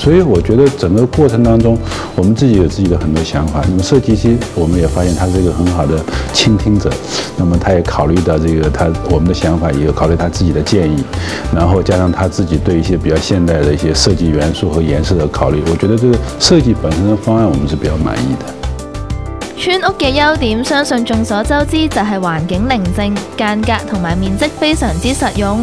所以我觉得整个过程当中，我们自己有自己的很多想法。那么设计师，我们也发现他是一个很好的倾听者。那么他也考虑到这个他我们的想法，也有考虑他自己的建议，然后加上他自己对一些比较现代的一些设计元素和颜色的考虑。我觉得这个设计本身的方案，我们是比较满意的。村屋嘅优点，相信众所周知就係環境宁静、间隔同埋面积非常之实用。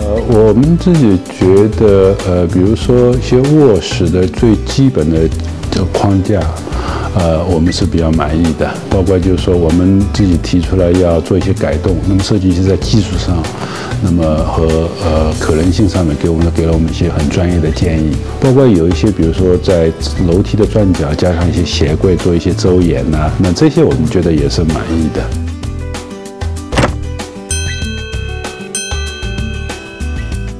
呃，我们自己觉得，呃，比如说一些卧室的最基本的框架，呃，我们是比较满意的。包括就是说，我们自己提出来要做一些改动，那么设计师在技术上，那么和呃可能性上面给我们给了我们一些很专业的建议。包括有一些，比如说在楼梯的转角加上一些鞋柜做一些遮掩啊，那这些我们觉得也是满意的。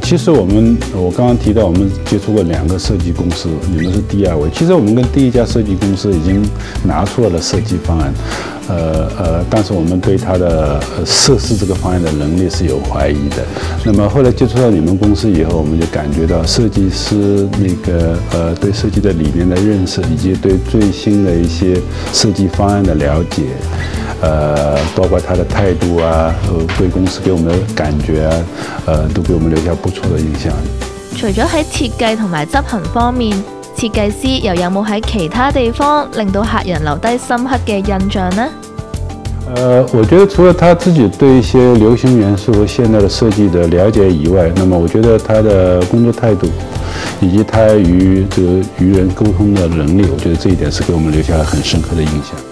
其实我们我刚刚提到，我们接触过两个设计公司，你们是第二位。其实我们跟第一家设计公司已经拿出了设计方案，呃呃，但是我们对它的设施这个方案的能力是有怀疑的。那么后来接触到你们公司以后，我们就感觉到设计师那个呃对设计的理念的认识，以及对最新的一些设计方案的了解。呃，包括他的态度啊，呃，贵公司给我们的感觉啊，呃，都给我们留下不错的印象。除咗喺设计同埋执行方面，设计师又有冇喺其他地方令到客人留低深刻嘅印象呢？呃，我觉得除了他自己对一些流行元素和现代的设计的了解以外，那么我觉得他的工作态度，以及他與這個與人沟通的能力，我觉得这一点是给我们留下了很深刻的印象。